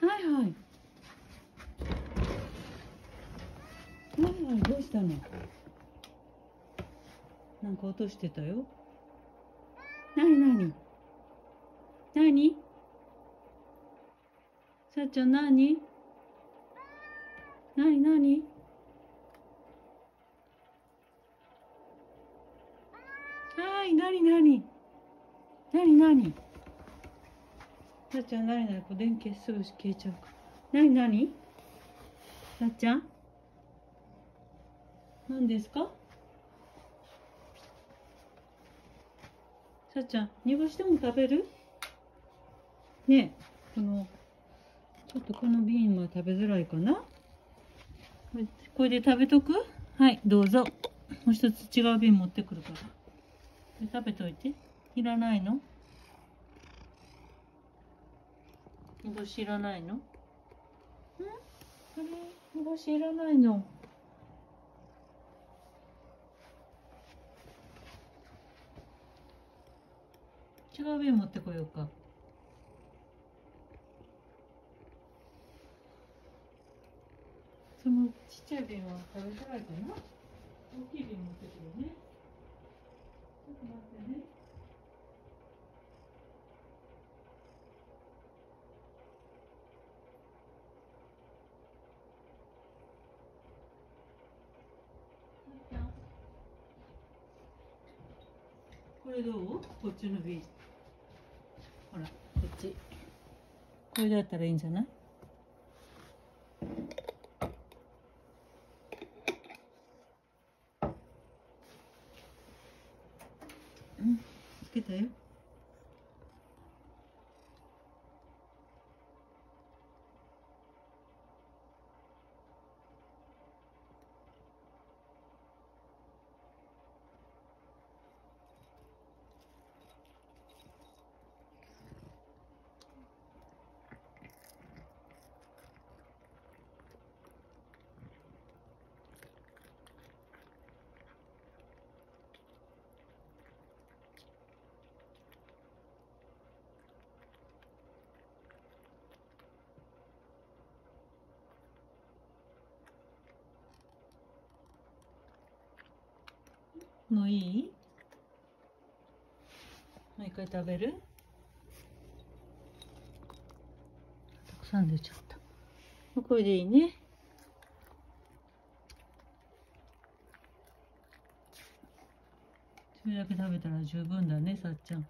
はいはい。はいはいどうしたの？なんか落としてたよ。なになになにさっちゃんなになになにはいなになになになにさっちゃんなになにこう電気すぐ消えちゃうからなになにさっちゃん？何ですか？さっちゃん煮干しでも食べる？ねえこのちょっとこの瓶は食べづらいかな？これで食べとく？はいどうぞ。もう一つ違う瓶持ってくるから。食べといて。いらないの？煮干しいらないのんあれ？煮干しいらないの。違う瓶持ってこようか。そのちっちゃい瓶は食べづらいかな？大きい瓶持ってくるね。ちょっと待ってね。これどう？こっちの B ほらこっち。これだったらいいんじゃない？うんつけたよ。もういい？もう一回食べる？たくさん出ちゃった。もうこれでいいね。それだけ食べたら十分だねさっちゃん